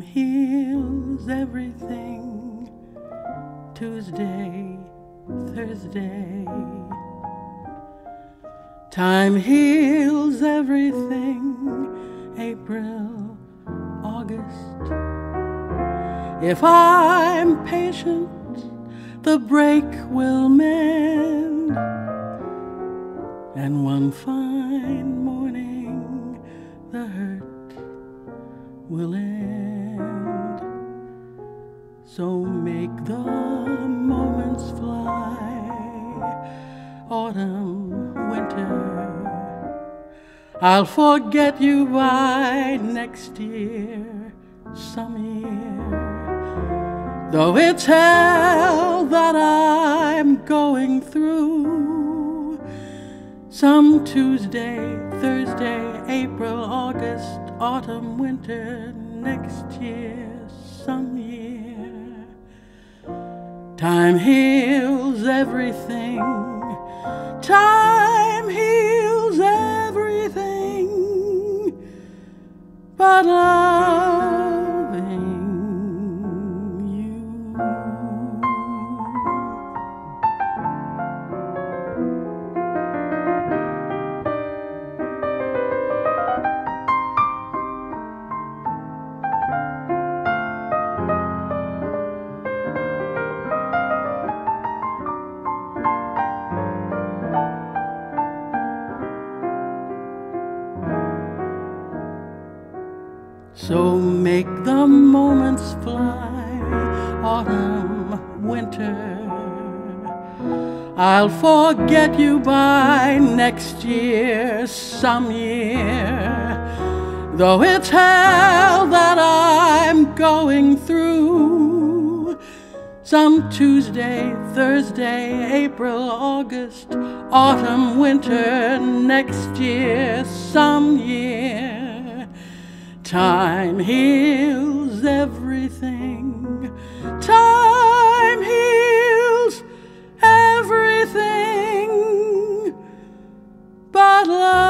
heals everything. Tuesday, Thursday. Time heals everything. April, August. If I'm patient, the break will mend. And one fine morning, the will end. So make the moments fly, autumn, winter. I'll forget you by next year, some year. Though it's hell that I'm going. Some Tuesday, Thursday, April, August, autumn, winter, next year, some year. Time heals everything. Time heals everything. But loving So make the moments fly, autumn, winter. I'll forget you by next year, some year. Though it's hell that I'm going through. Some Tuesday, Thursday, April, August, autumn, winter, next year, some year. Time heals everything. Time heals everything. But love.